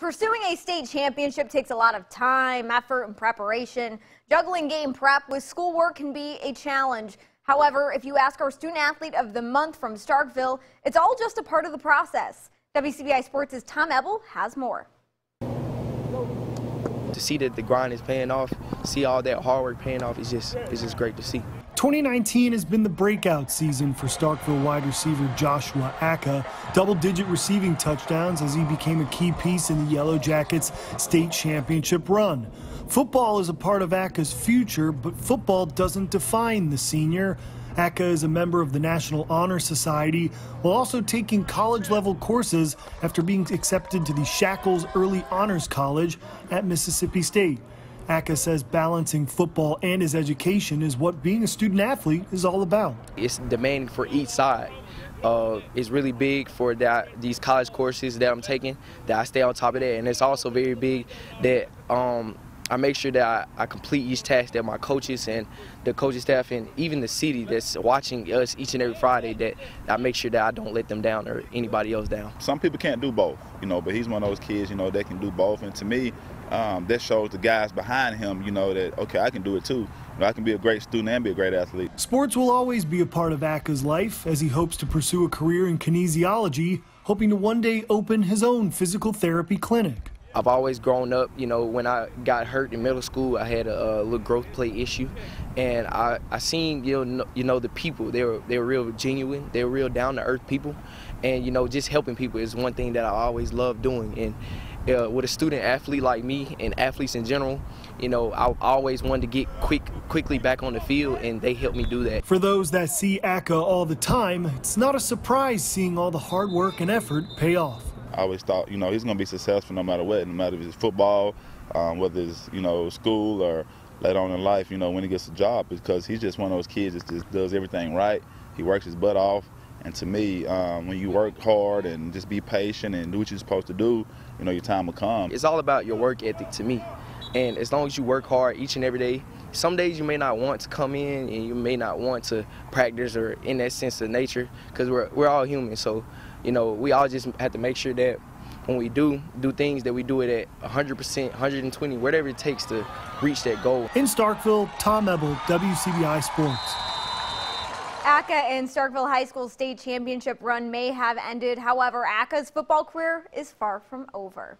Pursuing a state championship takes a lot of time, effort, and preparation. Juggling game prep with schoolwork can be a challenge. However, if you ask our student athlete of the month from Starkville, it's all just a part of the process. WCBI Sports' Tom Ebel has more. To see that the grind is paying off, see all that hard work paying off, is just, it's just great to see. 2019 has been the breakout season for Starkville wide receiver Joshua Aka. Double digit receiving touchdowns as he became a key piece in the Yellow Jackets state championship run. Football is a part of Aka's future, but football doesn't define the senior. Aka is a member of the National Honor Society while also taking college level courses after being accepted to the Shackouls Early Honors College at Mississippi State. Aka says balancing football and his education is what being a student athlete is all about. It's demanding for each side. Uh, it's really big for that these college courses that I'm taking that I stay on top of that, and it's also very big that um, I make sure that I, I, complete each task that my coaches and the coaching staff and even the city that's watching us each and every Friday that I make sure that I don't let them down or anybody else down. Some people can't do both, you know, but he's one of those kids, you know, that can do both. And to me, um, that shows the guys behind him, you know, that, okay, I can do it too. You know, I can be a great student and be a great athlete. Sports will always be a part of Aka's life as he hopes to pursue a career in kinesiology, hoping to one day open his own physical therapy clinic. I've always grown up, you know, when I got hurt in middle school, I had a, a little growth plate issue, and I, I seen, you know, you know, the people, they were, they were real genuine, they were real down to earth people, and, you know, just helping people is one thing that I always love doing, and uh, with a student athlete like me and athletes in general, you know, I always wanted to get quick, quickly back on the field, and they helped me do that. For those that see Aka all the time, it's not a surprise seeing all the hard work and effort pay off. I always thought, you know, he's going to be successful no matter what, no matter if it's football, um, whether it's, you know, school or later on in life, you know, when he gets a job, because he's just one of those kids that just does everything right. He works his butt off. And to me, um, when you work hard and just be patient and do what you're supposed to do, you know, your time will come. It's all about your work ethic to me. And as long as you work hard each and every day, some days you may not want to come in and you may not want to practice or in that sense of nature because we're, we're all human. So, you know, we all just have to make sure that when we do do things that we do it at 100%, 120, whatever it takes to reach that goal. In Starkville, Tom Ebel, WCBI Sports. Aka and Starkville High School state championship run may have ended. However, Aka's football career is far from over.